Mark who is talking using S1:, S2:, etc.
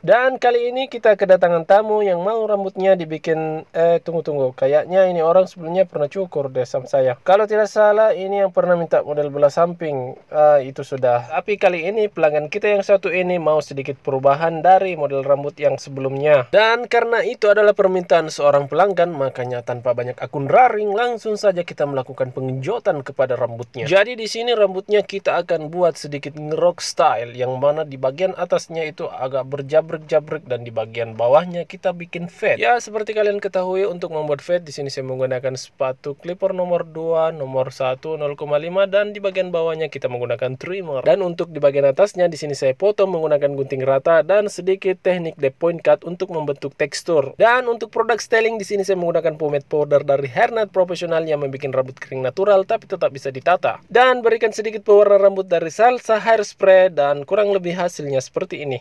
S1: Dan kali ini kita kedatangan tamu yang mau rambutnya dibikin eh tunggu tunggu kayaknya ini orang sebelumnya pernah cukur deh sama saya. Kalau tidak salah ini yang pernah minta model bola samping uh, itu sudah. Tapi kali ini pelanggan kita yang satu ini mau sedikit perubahan dari model rambut yang sebelumnya. Dan karena itu adalah permintaan seorang pelanggan makanya tanpa banyak akun raring langsung saja kita melakukan pengenjotan kepada rambutnya. Jadi di sini rambutnya kita akan buat sedikit rock style yang mana di bagian atasnya itu agak berjabur jabrek-jabrek dan di bagian bawahnya kita bikin fade. Ya, seperti kalian ketahui untuk membuat fade di sini saya menggunakan sepatu clipper nomor 2, nomor 1 0,5 dan di bagian bawahnya kita menggunakan trimmer. Dan untuk di bagian atasnya di sini saya potong menggunakan gunting rata dan sedikit teknik dep point cut untuk membentuk tekstur. Dan untuk produk styling di sini saya menggunakan pomade powder dari Hairnet Profesional yang membuat rambut kering natural tapi tetap bisa ditata. Dan berikan sedikit pewarna rambut dari Salsa Hairspray dan kurang lebih hasilnya seperti ini.